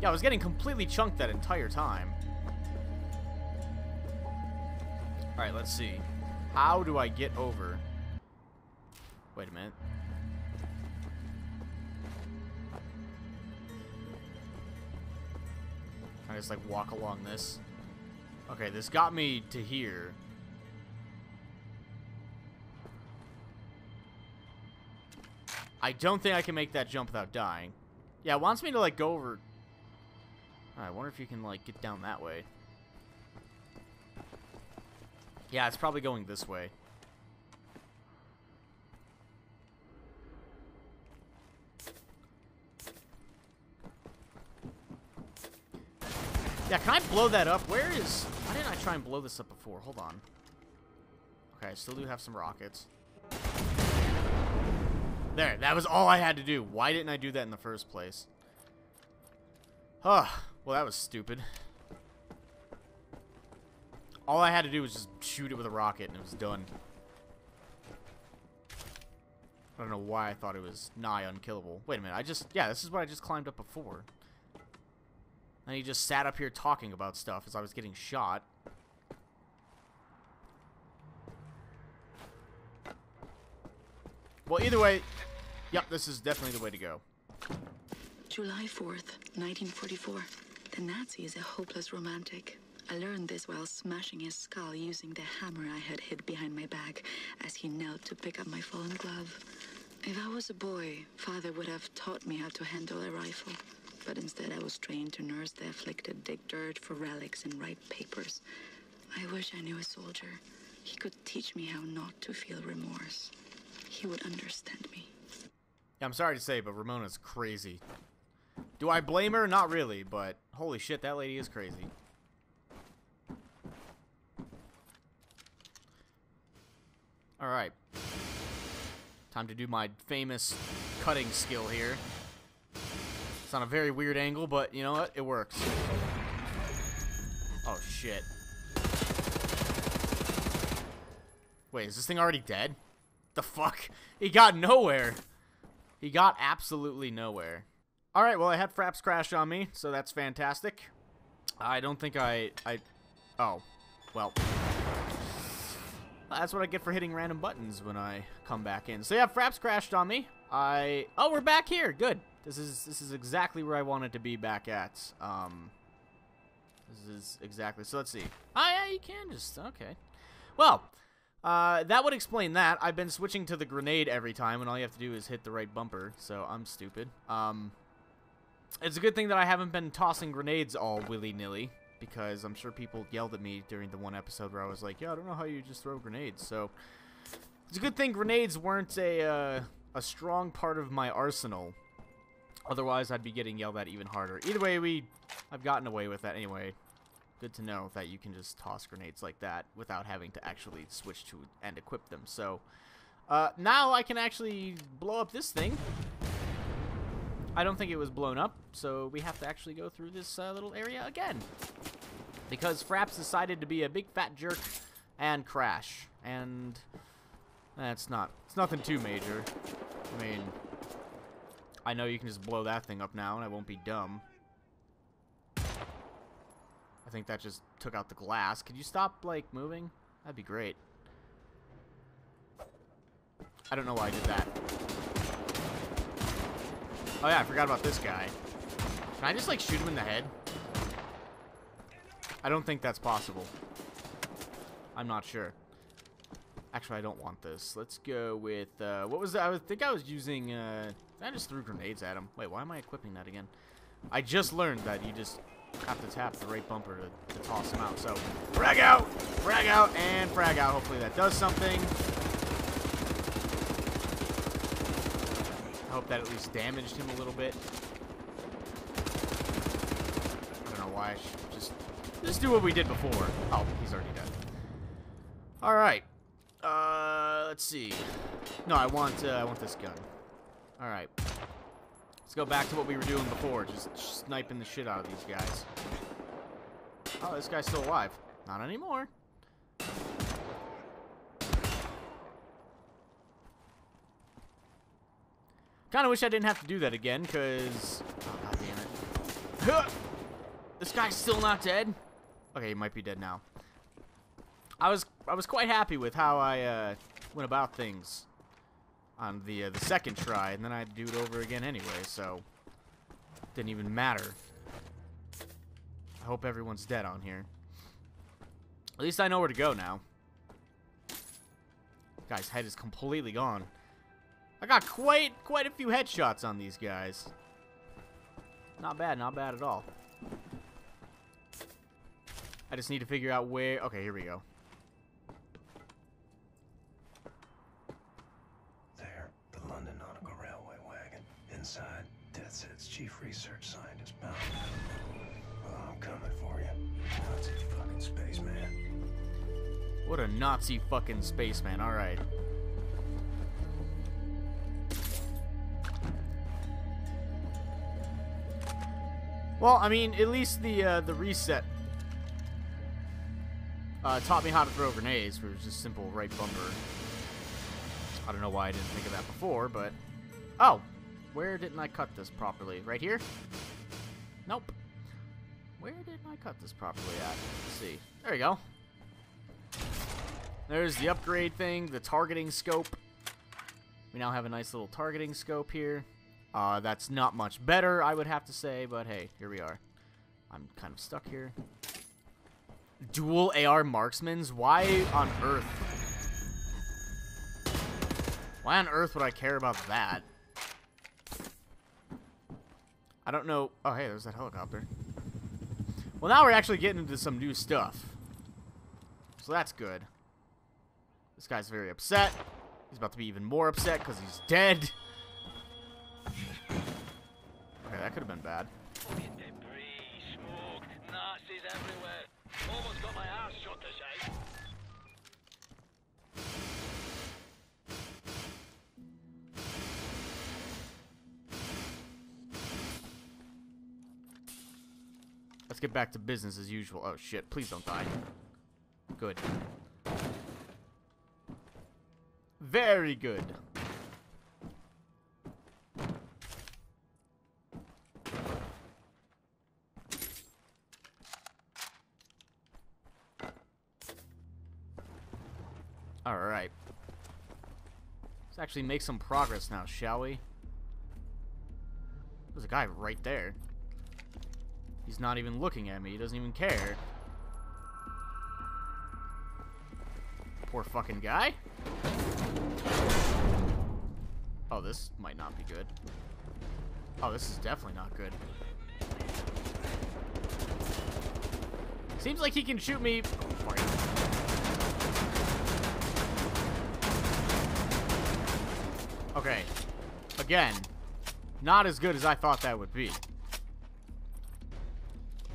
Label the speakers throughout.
Speaker 1: Yeah, I was getting completely chunked that entire time. Alright, let's see. How do I get over? Wait a minute. Can I just, like, walk along this? Okay, this got me to here. I don't think I can make that jump without dying. Yeah, it wants me to, like, go over... I wonder if you can, like, get down that way. Yeah, it's probably going this way. Yeah, can I blow that up? Where is... Why didn't I try and blow this up before? Hold on. Okay, I still do have some rockets. There, that was all I had to do. Why didn't I do that in the first place? Huh. Well, that was stupid. All I had to do was just shoot it with a rocket and it was done. I don't know why I thought it was nigh unkillable. Wait a minute, I just... Yeah, this is what I just climbed up before. And he just sat up here talking about stuff as I was getting shot. Well, either way, yep, this is definitely the way to go.
Speaker 2: July 4th, 1944. The Nazi is a hopeless romantic. I learned this while smashing his skull using the hammer I had hid behind my back as he knelt to pick up my fallen glove. If I was a boy, father would have taught me how to handle a rifle. But instead, I was trained to nurse the afflicted, dig dirt for relics, and write papers. I wish I knew a soldier. He could teach me how not to feel remorse. He would understand me.
Speaker 1: Yeah, I'm sorry to say, but Ramona's crazy. Do I blame her? Not really, but holy shit, that lady is crazy. Alright. Time to do my famous cutting skill here. It's on a very weird angle, but you know what? It works. Oh, shit. Wait, is this thing already dead? The fuck? He got nowhere. He got absolutely nowhere. Alright, well, I had Fraps crash on me, so that's fantastic. I don't think I... I... Oh. Well. That's what I get for hitting random buttons when I come back in. So yeah, Fraps crashed on me. I... Oh, we're back here. Good. This is this is exactly where I wanted to be back at. Um, this is exactly... So let's see. Oh, yeah, you can just... Okay. Well, uh, that would explain that. I've been switching to the grenade every time, and all you have to do is hit the right bumper, so I'm stupid. Um, it's a good thing that I haven't been tossing grenades all willy-nilly, because I'm sure people yelled at me during the one episode where I was like, yeah, I don't know how you just throw grenades, so... It's a good thing grenades weren't a, uh, a strong part of my arsenal. Otherwise, I'd be getting yelled at even harder. Either way, we... I've gotten away with that anyway. Good to know that you can just toss grenades like that without having to actually switch to and equip them. So, uh, now I can actually blow up this thing. I don't think it was blown up, so we have to actually go through this uh, little area again. Because Fraps decided to be a big fat jerk and crash. And that's not, it's nothing too major. I mean, I know you can just blow that thing up now and I won't be dumb. I think that just took out the glass. Could you stop, like, moving? That'd be great. I don't know why I did that. Oh yeah, I forgot about this guy. Can I just, like, shoot him in the head? I don't think that's possible. I'm not sure. Actually, I don't want this. Let's go with, uh, what was that? I think I was using, uh, I just threw grenades at him. Wait, why am I equipping that again? I just learned that you just have to tap the right bumper to, to toss him out. So, frag out, frag out, and frag out. Hopefully that does something. I hope that at least damaged him a little bit. I don't know why I should just, just do what we did before. Oh, he's already dead. All right. Uh, let's see. No, I want, uh, I want this gun. All right. Let's go back to what we were doing before, just sniping the shit out of these guys. Oh, this guy's still alive. Not anymore. Kind of wish I didn't have to do that again, because... Oh, God damn it. This guy's still not dead? Okay, he might be dead now. I was I was quite happy with how I uh, went about things on the uh, the second try, and then I had to do it over again anyway, so didn't even matter. I hope everyone's dead on here. At least I know where to go now. Guy's head is completely gone. I got quite quite a few headshots on these guys. Not bad, not bad at all. I just need to figure out where... Okay, here we go.
Speaker 3: There, the London Nautical Railway wagon. Inside, Death's chief research scientist bound. Well, I'm coming for you. Nazi fucking spaceman.
Speaker 1: What a Nazi fucking spaceman. Alright. Well, I mean, at least the uh, the reset uh, taught me how to throw grenades, which was just simple right bumper. I don't know why I didn't think of that before, but... Oh! Where didn't I cut this properly? Right here? Nope. Where didn't I cut this properly at? Let's see. There we go. There's the upgrade thing, the targeting scope. We now have a nice little targeting scope here. Uh, that's not much better, I would have to say, but hey, here we are. I'm kind of stuck here. Dual AR marksmans? Why on earth? Why on earth would I care about that? I don't know. Oh, hey, there's that helicopter. Well, now we're actually getting into some new stuff. So that's good. This guy's very upset. He's about to be even more upset because he's dead. That could have been bad.
Speaker 4: Debris, smoke, Nazis everywhere. Almost got my ass shot.
Speaker 1: Let's get back to business as usual. Oh shit, please don't die. Good. Very good. Actually make some progress now, shall we? There's a guy right there. He's not even looking at me. He doesn't even care. Poor fucking guy. Oh, this might not be good. Oh, this is definitely not good. Seems like he can shoot me. Oh, Okay. Again, not as good as I thought that would be.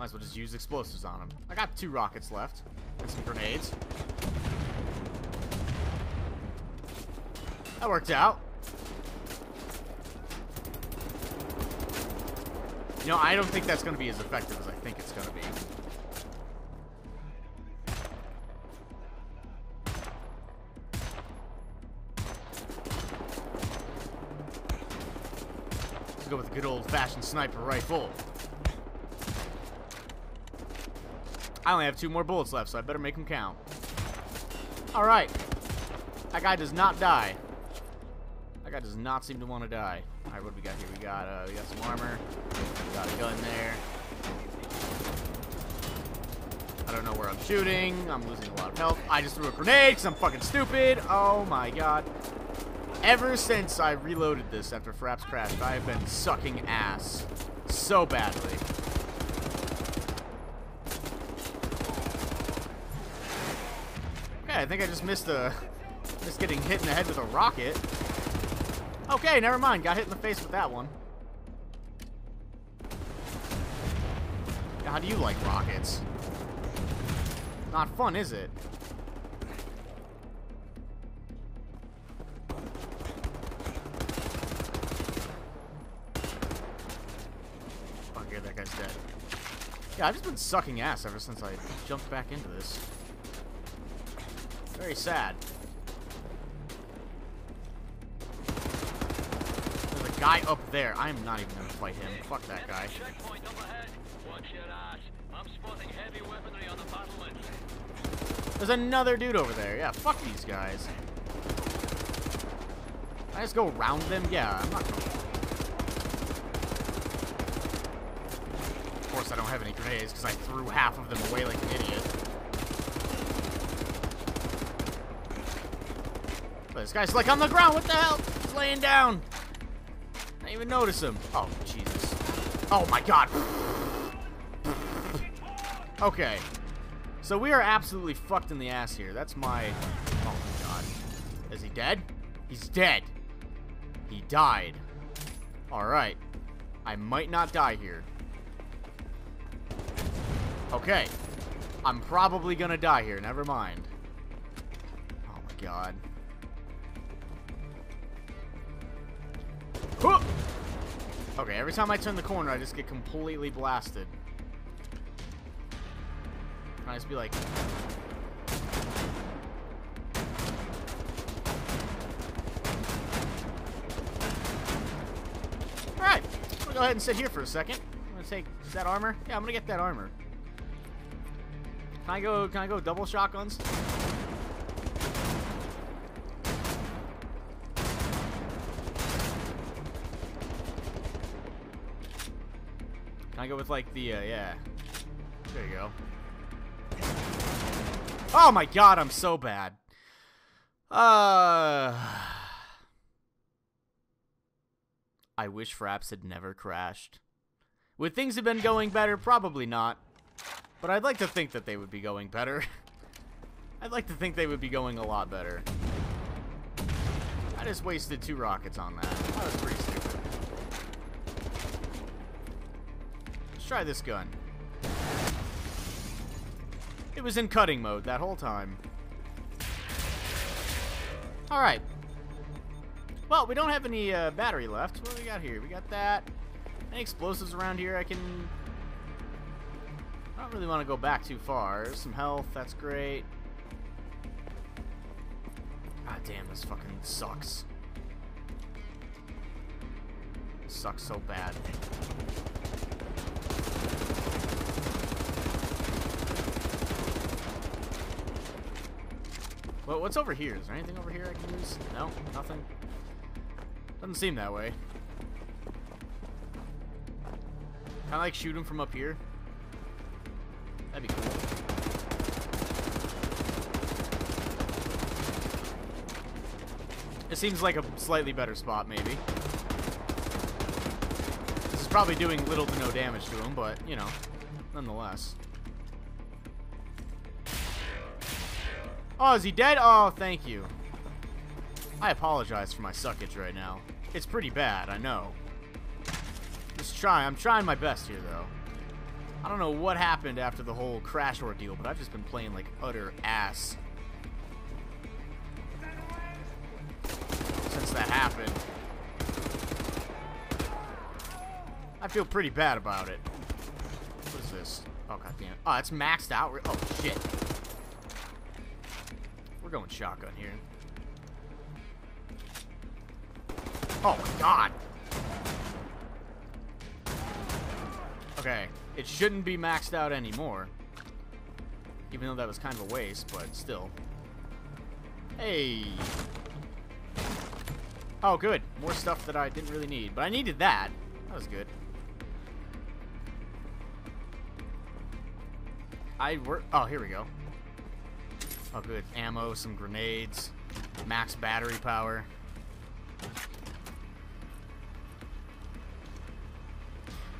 Speaker 1: Might as well just use explosives on him. I got two rockets left. And some grenades. That worked out. You know, I don't think that's going to be as effective as I think it's going to be. Let's go with a good old-fashioned sniper rifle. I only have two more bullets left, so I better make them count. Alright. That guy does not die. That guy does not seem to want to die. Alright, what do we got here? We got uh, we got some armor. We got a gun there. I don't know where I'm shooting. I'm losing a lot of health. I just threw a grenade because I'm fucking stupid. Oh my god. Ever since I reloaded this after Fraps crashed, I have been sucking ass so badly. Okay, I think I just missed a missed getting hit in the head with a rocket. Okay, never mind. Got hit in the face with that one. How do you like rockets? Not fun, is it? Yeah, I've just been sucking ass ever since I jumped back into this. Very sad. There's a guy up there. I'm not even gonna fight him. Fuck that guy. There's another dude over there. Yeah, fuck these guys. I just go around them? Yeah, I'm not going Of course, I don't have any grenades because I threw half of them away like an idiot. But this guy's like on the ground. What the hell? He's laying down. I didn't even notice him. Oh, Jesus. Oh, my God. Okay. So we are absolutely fucked in the ass here. That's my... Oh, my God. Is he dead? He's dead. He died. Alright. I might not die here. Okay. I'm probably gonna die here. Never mind. Oh, my God. Okay, every time I turn the corner, I just get completely blasted. Can I just be like... Alright, I'm gonna go ahead and sit here for a second. I'm gonna take that armor. Yeah, I'm gonna get that armor. Can I go, can I go double shotguns? Can I go with like the, uh, yeah. There you go. Oh my god, I'm so bad. Uh... I wish Fraps had never crashed. Would things have been going better? Probably not. But I'd like to think that they would be going better. I'd like to think they would be going a lot better. I just wasted two rockets on that. That was pretty stupid. Let's try this gun. It was in cutting mode that whole time. Alright. Well, we don't have any uh, battery left. What do we got here? We got that. Any explosives around here I can... I don't really want to go back too far. Some health. That's great. God damn, this fucking sucks. sucks so bad. Well, what's over here? Is there anything over here I can use? No? Nothing? Doesn't seem that way. Can I, like, shoot him from up here? That'd be cool. It seems like a slightly better spot, maybe. This is probably doing little to no damage to him, but, you know, nonetheless. Oh, is he dead? Oh, thank you. I apologize for my suckage right now. It's pretty bad, I know. Just try. I'm trying my best here, though. I don't know what happened after the whole crash ordeal, but I've just been playing like utter ass. Since that happened. I feel pretty bad about it. What is this? Oh, god damn it. Oh, it's maxed out. Oh, shit. We're going shotgun here. Oh my god. Okay, it shouldn't be maxed out anymore. Even though that was kind of a waste, but still. Hey. Oh, good. More stuff that I didn't really need. But I needed that. That was good. I work. Oh, here we go. Oh, good. Ammo, some grenades, max battery power.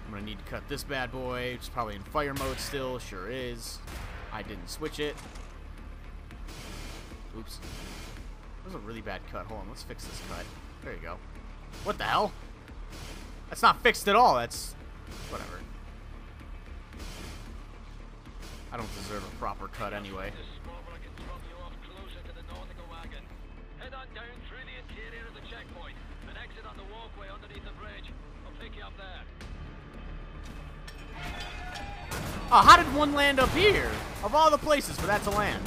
Speaker 1: I'm gonna need to cut this bad boy, It's probably in fire mode still. Sure is. I didn't switch it. Oops. That was a really bad cut. Hold on, let's fix this cut. There you go. What the hell? That's not fixed at all. That's... whatever. I don't deserve a proper cut anyway. Oh, how did one land up here? Of all the places for that to land.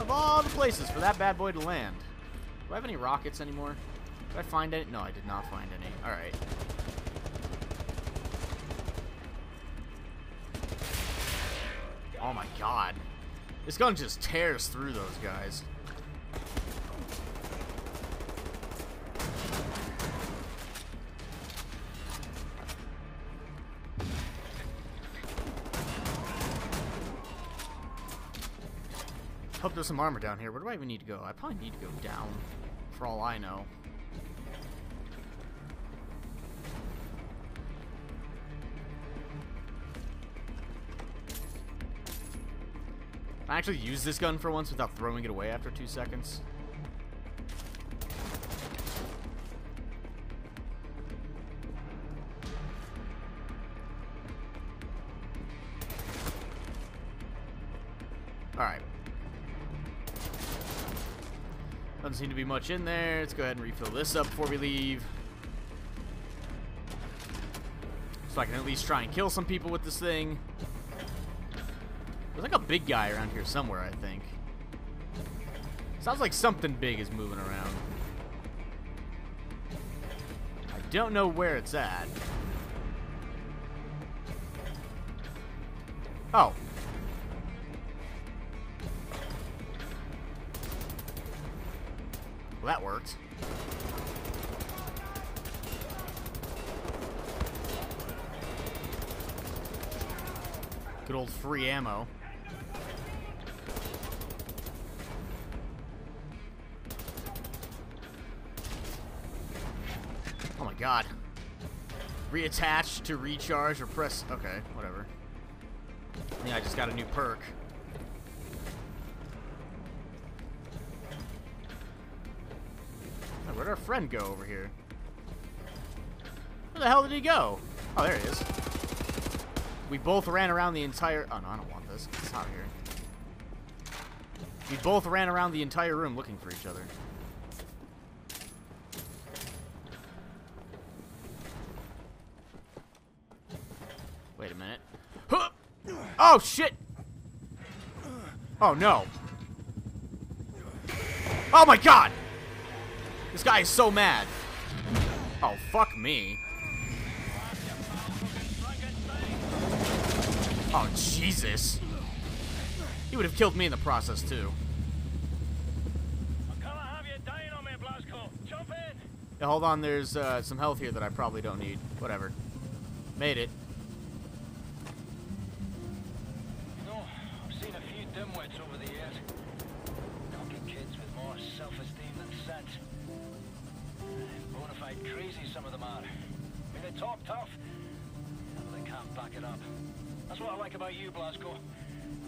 Speaker 1: Of all the places for that bad boy to land. Do I have any rockets anymore? Did I find any? No, I did not find any. Alright. Oh my god. This gun just tears through those guys. There's some armor down here. Where do I even need to go? I probably need to go down, for all I know. I actually use this gun for once without throwing it away after two seconds. Much in there. Let's go ahead and refill this up before we leave. So I can at least try and kill some people with this thing. There's like a big guy around here somewhere, I think. Sounds like something big is moving around. I don't know where it's at. Oh. Well, that worked. Good old free ammo. Oh my god. Reattach to recharge or press... Okay, whatever. Yeah, I just got a new perk. Where'd our friend go over here? Where the hell did he go? Oh, there he is. We both ran around the entire... Oh, no, I don't want this. It's not here. We both ran around the entire room looking for each other. Wait a minute. Oh, shit! Oh, no. Oh, my God! This guy is so mad. Oh, fuck me. Oh, Jesus. He would have killed me in the process, too. Yeah, hold on, there's uh, some health here that I probably don't need. Whatever. Made it.
Speaker 4: Back it up. That's what I like about you, Blazko.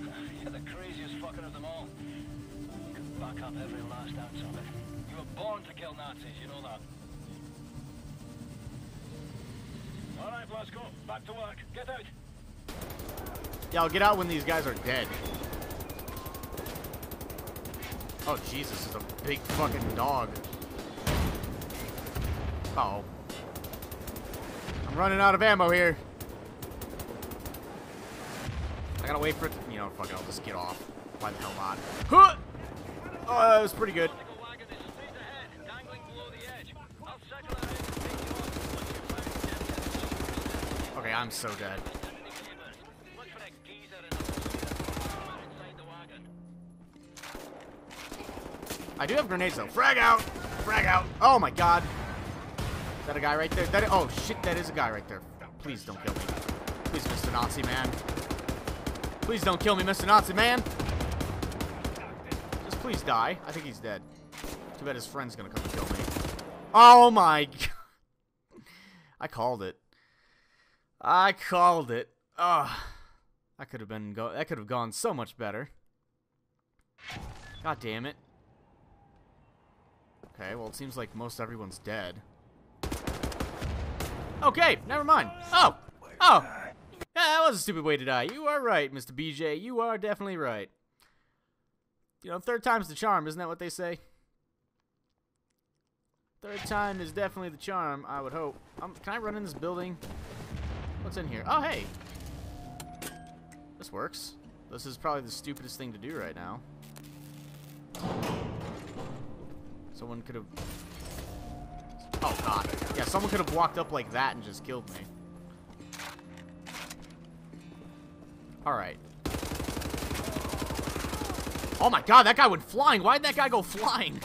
Speaker 4: You're the craziest fucker of them all. You can back up every last ounce of it. You were born to kill Nazis, you know that. All right, Blazko, back to work. Get out.
Speaker 1: Yeah, I'll get out when these guys are dead. Oh, Jesus, it's a big fucking dog. Uh oh I'm running out of ammo here. I gotta wait for it to, you know, fuck it, I'll just get off. Why the hell not? Huh! Oh, that was pretty good. Okay, I'm so dead. I do have grenades though. Frag out! Frag out! Oh my god! Is that a guy right there? That oh shit, that is a guy right there. Please don't kill me. Please, Mr. Nazi man. Please don't kill me, Mr. Nazi man. Just please die. I think he's dead. Too bad his friend's gonna come and kill me. Oh my god. I called it. I called it. Ugh. That could have been go that could have gone so much better. God damn it. Okay, well, it seems like most everyone's dead. Okay, never mind. Oh! Oh! That was a stupid way to die. You are right, Mr. BJ. You are definitely right. You know, third time's the charm, isn't that what they say? Third time is definitely the charm, I would hope. Um, can I run in this building? What's in here? Oh, hey! This works. This is probably the stupidest thing to do right now. Someone could have... Oh, God. Yeah, someone could have walked up like that and just killed me. All right. Oh my god, that guy went flying. Why'd that guy go flying?